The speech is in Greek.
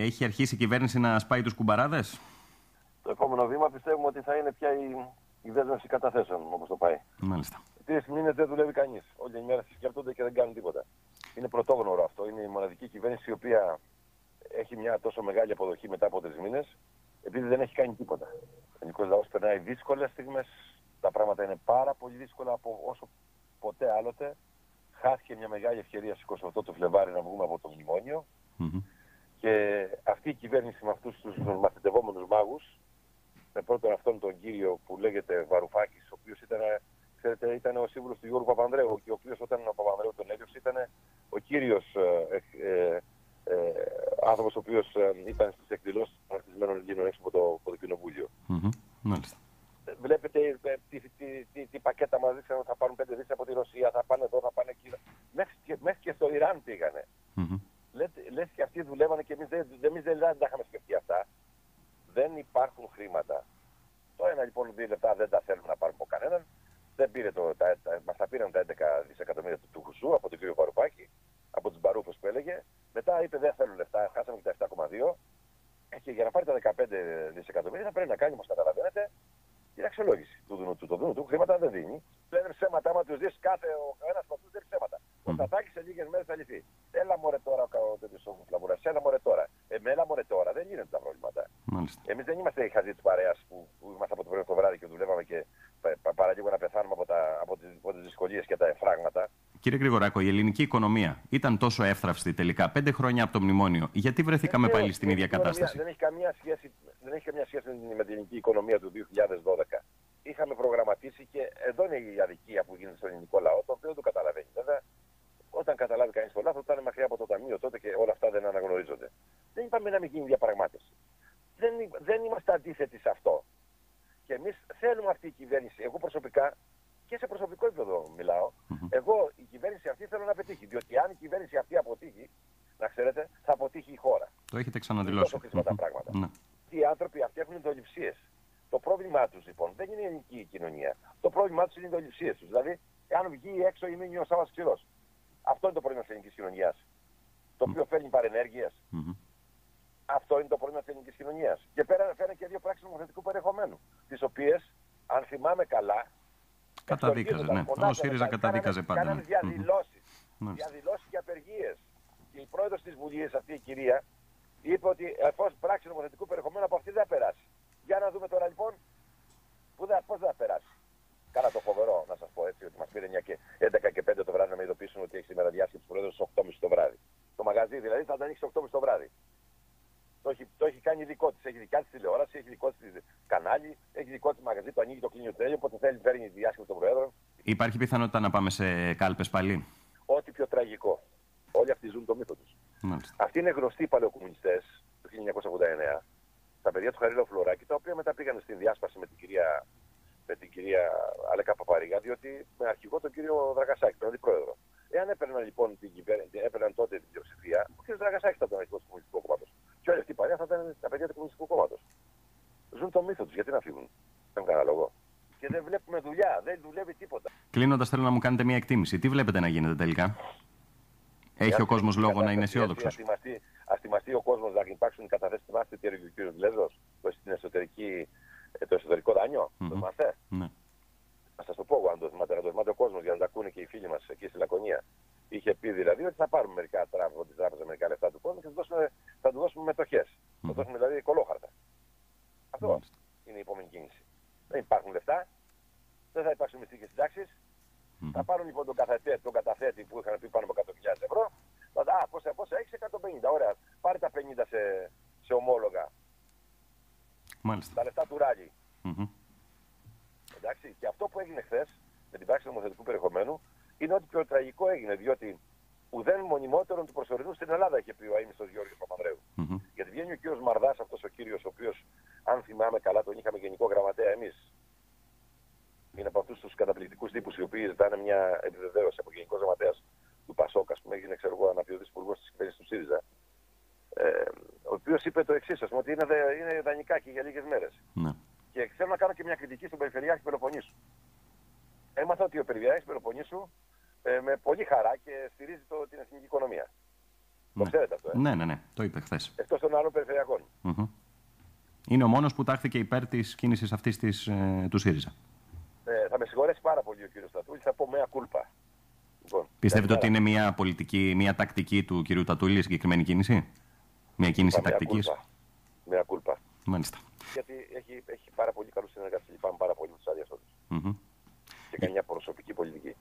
Έχει αρχίσει η κυβέρνηση να σπάει τους κουμπαράδες; Το επόμενο βήμα πιστεύουμε ότι θα είναι πια η, η δέσμευση καταθέσεων όπως το πάει. Μάλιστα. Τρεις μήνες δεν δουλεύει κανείς. Όλη η μέρα σκέφτονται και δεν κάνουν τίποτα. Είναι πρωτόγνωρο αυτό. Είναι η μοναδική κυβέρνηση η οποία έχει μια τόσο μεγάλη αποδοχή μετά από τρεις μήνες, επειδή δεν έχει κάνει τίποτα. Ο ελληνικό λαός περνάει δύσκολες στιγμές. Τα πράγματα είναι πάρα πολύ δύσκολα από όσο ποτέ άλλοτε. Χάθηκε μια μεγάλη ευκαιρία στις 28 του Φλεβάρι να βγούμε από το μνημόνιο. Μμμ. Και αυτή η κυβέρνηση με αυτούς τους μαθητευόμενους μάγους, με πρώτον αυτόν τον κύριο που λέγεται Βαρουφάκης, ο οποίος ήταν, ξέρετε, ήταν ο σύμβουλος του Γιώργου Παπανδρέου και ο οποίος όταν ο Παπανδρέου τον έδιωξε ήταν ο κύριος ε, ε, ε, άνθρωπος ο οποίος ε, ήταν στις εκδηλώσεις των αρτισμένων Ελλήνων έξω από το, από το κοινοβούλιο. Μμμ. Μάλιστα. Ε, Βλέπετε ε, τι, τι, τι, τι πακέτα μας δείξαν ότι θα πάρουν πέντε δις από τη Ρωσία, θα πάνε εδώ, θα πάνε εκεί. Μέχρι, και- μέχρι και στο Ιράν πήγανε. Μμμ. Λέτε- Λες και αυτοί δουλεύανε και εμείς δεν, εμείς δεν, δεν τα είχαμε σκεφτεί αυτά. Δεν υπάρχουν χρήματα. Το ένα λοιπόν δύο λεπτά δεν τα θέλουμε να πάρουμε από κανέναν. Δεν πήρε το, τα, τα, μας τα πήραν τα 11 δισεκατομμύρια του, του Χουσού από τον κύριο Βαρουφάκη, από τους Μπαρούφους που έλεγε. Μετά είπε δεν θέλω λεφτά, χάσαμε και τα 7,2. Ε, Και για να πάρει τα 15 δισεκατομμύρια θα πρέπει να κάνει, όπως καταλαβαίνετε, την αξιολόγηση του Δούνου του. Το Δούνου του χρήματα δεν δίνει. Λένε ψέματα, άμα τους δεις κάθε ο ένας από αυτούς δεν είναι ψέματα. Ο Μμμ. Στατάκης σε λίγες μέρες θα λυθεί. Έλα μωρέ τώρα ο, κα- ο τέτοιος ο Φλαβούρας, έλα μωρέ τώρα. Ε, με έλα μωρέ τώρα, δεν γίνονται τα προβλήματα. Μάλιστα. Εμείς δεν είμαστε οι χαζοί της παρέας που, που είμαστε από το πρωί το βράδυ και δουλεύαμε και πα, πα, παραλίγο να πεθάνουμε από, τα, από, τις, από τις δυσκολίες και τα εφράγματα. Κύριε Γρηγοράκο, η ελληνική οικονομία ήταν τόσο εύθραυστη τελικά πέντε χρόνια από το μνημόνιο. Γιατί βρεθήκαμε Βεβαίως, πάλι στην η ίδια οικονομία κατάσταση; Δεν έχει καμία σχέση, δεν έχει καμία σχέση με την- με την ελληνική οικονομία του 2012. Είχαμε προγραμματίσει και εδώ είναι η αδικία που γίνεται στον ελληνικό λαό, το οποίο δεν το καταλαβαίνει. Βέβαια, όταν καταλάβει κανείς το λάθο, ήταν μακριά από το ταμείο τότε και όλα αυτά δεν αναγνωρίζονται. Δεν είπαμε να μην γίνει διαπραγμάτευση. Δεν, δεν είμαστε αντίθετοι σε αυτό. Και εμείς θέλουμε αυτή η κυβέρνηση. Εγώ προσωπικά και σε προσωπικό επίπεδο μιλάω. Μμμ. Εγώ η κυβέρνηση αυτή θέλω να πετύχει. Διότι αν η κυβέρνηση αυτή αποτύχει, να ξέρετε, θα αποτύχει η χώρα. Το έχετε Είναι ξαναδηλώσει. τόσο χρήσιμα τα Μμμ. πράγματα. Ναι. Οι άνθρωποι αυτοί έχουν ιδεολειψίε. Το πρόβλημά τους λοιπόν δεν είναι η ελληνική κοινωνία. Το πρόβλημά τους είναι οι ιδεολειψίε τους. Δηλαδή, εάν βγει έξω ή μείνει ο Σάβα ξηρό. Αυτό είναι το πρόβλημα της ελληνικής κοινωνίας. Το οποίο φέρνει παρενέργειες. Μμμ. Αυτό είναι το πρόβλημα της ελληνικής κοινωνίας. Και πέρα φέρνει και δύο πράξεις νομοθετικού περιεχομένου. Τις οποίες, αν θυμάμαι καλά. Καταδίκαζε, εξοργίζονταν, ναι. φωνάζονταν, Ο ΣΥΡΙΖΑ κάνανε- καταδίκαζε πάντα, Κάνανε ναι. διαδηλώσεις. Μάλιστα. Διαδηλώσεις και απεργίες. Και η πρόεδρος της Βουλής, αυτή η κυρία, είπε ότι εφόσον πράξη νομοθετικού περιεχομένου από αυτή δεν θα περάσει. Για να δούμε τώρα λοιπόν πού θα, πώς θα περάσει. Κάνα το φοβερό να σας πω έτσι, ότι μας πήρε 9 και 11 και 5 το βράδυ να με ειδοποιήσουν ότι έχει σήμερα διάσκεψη του Προέδρου στι 8.30 το βράδυ. Το μαγαζί δηλαδή θα τα ανοίξει 8.30 το βράδυ. Το έχει, το έχει κάνει δικό της. Έχει δικιά της τηλεόραση, έχει δικό της κανάλι, έχει δικό της μαγαζί, το ανοίγει το κλείνει το τέλειο. Όποτε θέλει παίρνει τη διάσκεψη των Προέδρων. Υπάρχει πιθανότητα να πάμε σε κάλπες πάλι; Ό,τι πιο τραγικό. Όλοι αυτοί ζουν το μύθο τους. Μάλιστα. Αυτοί είναι γνωστοί παλαιοκομμουνιστές το 1989. Τα παιδιά του Χαρίλα Φλωράκη, τα οποία μετά πήγαν στην διάσπαση με την κυρία, με την κυρία Αλέκα Παπαρίγα, διότι με αρχηγό τον κύριο Δραγασάκη, τον αντιπρόεδρο. Εάν έπαιρναν λοιπόν την κυβέρνηση, έπαιρναν τότε την πλειοψηφία, ο κ. Δραγασάκη θα ήταν αρχηγό του Κομμουνιστικού Κόμματο. Και όλη αυτή η παρέα θα ήταν τα παιδιά του Κομμουνιστικού Κόμματο. Ζουν το μύθο τους, γιατί να φύγουν; Δεν έχουν κανένα λόγο. Και δεν βλέπουμε δουλειά, δεν δουλεύει τίποτα. Κλείνοντας, θέλω να μου κάνετε μια εκτίμηση. Τι βλέπετε να γίνεται τελικά; Έχει ο κόσμος λόγο να είναι αισιόδοξος; Α θυμαστεί ο κόσμος να υπάρξουν οι καταθέσεις του Μάστη, τι έλεγε ο κ. Λέζο, στην εσωτερική, ε, το εσωτερικό δάνειο; Μμμ. Το θυμάστε; Ναι. Να σας το πω εγώ αν το θυμάται, να το θυμάται ο κόσμο για να τα ακούνε και οι φίλοι μα εκεί στη Λακωνία. Είχε πει δηλαδή ότι θα πάρουμε μερικά τράπεζα από την τράπεζα μερικά λεφτά του κόσμου και θα, του δώσουμε, θα του δώσουμε μετοχέ. Θα Μμμ. του δώσουμε δηλαδή κολόχαρτα. Αυτό Μάλιστα. Είναι η επόμενη κίνηση. Δεν υπάρχουν λεφτά, δεν θα υπάρξουν μυστικές συντάξεις. Μμμ. Θα πάρουν λοιπόν τον καταθέτη, τον καταθέτη που είχαν πει πάνω από 100.000 ευρώ. Θα, α, πόσα, πόσα έχει, 150. Ωραία. Πάρε τα 50 σε, σε ομόλογα. Μάλιστα. Τα λεφτά του ράλι. Μμμ. Εντάξει. Και αυτό που έγινε χθες με την πράξη νομοθετικού περιεχομένου είναι ότι πιο τραγικό έγινε. Διότι ουδέν μονιμότερον του προσωρινού στην Ελλάδα είχε πει ο αίμιστος Γιώργος Παπανδρέου. Μμμ. Γιατί βγαίνει ο κύριος Μαρδάς, αυτός ο κύριος, ο οποίος, αν θυμάμαι καλά, τον είχαμε γενικό γραμματέα εμείς. Είναι από αυτούς τους καταπληκτικούς τύπους οι οποίοι ζητάνε μια επιβεβαίωση από γενικός γραμματέας του Πασόκα, που έγινε, ξέρω εγώ, αναπληρωτής υπουργός της κυβέρνησης του ΣΥΡΙΖΑ. Ε, ο οποίος είπε το εξής, ας πούμε, ότι είναι, δε- είναι δανεικά και για λίγες μέρες. Ναι. Και θέλω να κάνω και μια κριτική στον Περιφερειάρχη Πελοποννήσου. Έμαθα ότι ο Περιφερειάρχης Πελοποννήσου ε, με πολύ χαρά και στηρίζει το, την εθνική οικονομία. Το ξέρετε αυτό. Ε; Ναι, ναι, ναι. Το είπε χθες. Εκτός των άλλων περιφερειακών. Είναι ο μόνος που τάχθηκε υπέρ της κίνησης αυτής ε, του ΣΥΡΙΖΑ. Ε, θα με συγχωρέσει πάρα πολύ ο κύριος Τατούλη, θα πω μια κούλπα. Λοιπόν, Πιστεύετε ότι είναι μια πολιτική, μια τακτική του κυρίου Τατούλη η συγκεκριμένη κίνηση, Μια κίνηση τακτικής; Μια κούλπα. Μάλιστα. Γιατί έχει, έχει πάρα πολύ καλούς συνεργάτες. Λυπάμαι πάρα πολύ με τους αδιαστότε. Mm -hmm. Και κάνει μια προσωπική πολιτική.